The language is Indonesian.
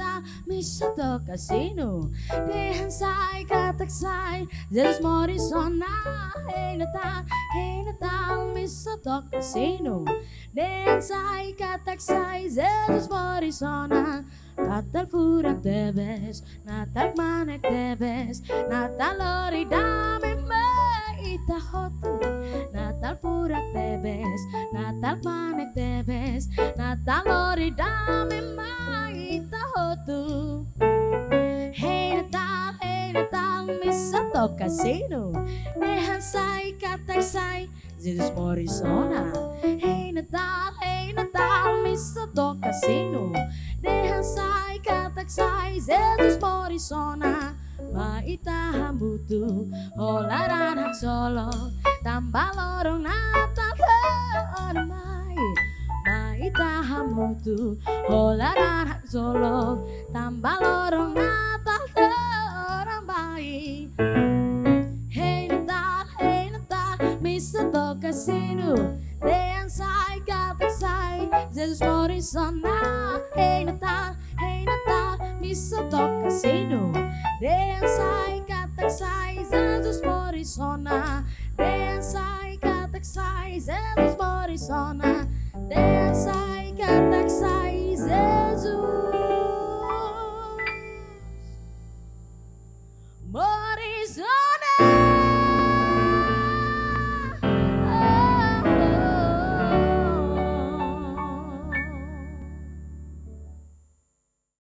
τα μισό το καζίνο. Πήγαν σάι, καταξάι, δεν τους μόρισω να είναι τα, είναι τα μισό το καζίνο. Πήγαν ναι, σάι, καταξάι, δεν τους μόρισω να να τα φούρα πτεύες, να τα μάνε πτεύες, να τα λόριντα με με τα. Να τα φούρα πτεύες, να τα μάνε πτεύες, να τα λόριντα με με. Natal, hey Natal, missa to casino Nehan sai, katak sai, Jesus Morrisona Hey Natal, hey Natal, missa to casino Nehan sai, katak sai, Jesus Morrisona Maitahan butuh olaran hak solo. Tambah lorong Natal ke mai. Maitahan butuh olaran hak solo. Tambah lorong Natal is about casino Densai, kapensai Jesus mora em zona Ei Natal, ei Natal Miss about casino Densai, kapensai Jesus mora em zona Densai, kapensai Jesus mora em got the kapensai